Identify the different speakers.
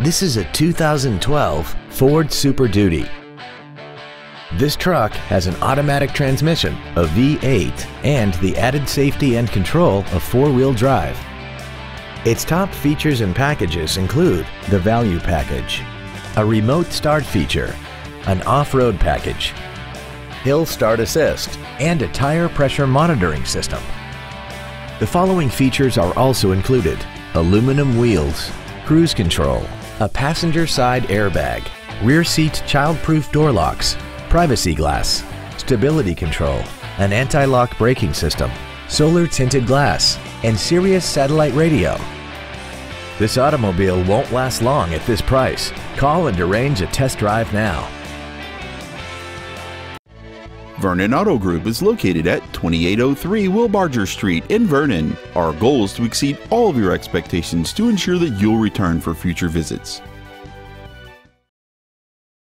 Speaker 1: This is a 2012 Ford Super Duty. This truck has an automatic transmission, a V8, and the added safety and control of four-wheel drive. Its top features and packages include the value package, a remote start feature, an off-road package, hill start assist, and a tire pressure monitoring system. The following features are also included. Aluminum wheels, cruise control, a passenger side airbag, rear seat child-proof door locks, privacy glass, stability control, an anti-lock braking system, solar tinted glass, and Sirius satellite radio. This automobile won't last long at this price. Call and arrange a test drive now.
Speaker 2: Vernon Auto Group is located at 2803 Wilbarger Street in Vernon. Our goal is to exceed all of your expectations to ensure that you'll return for future visits.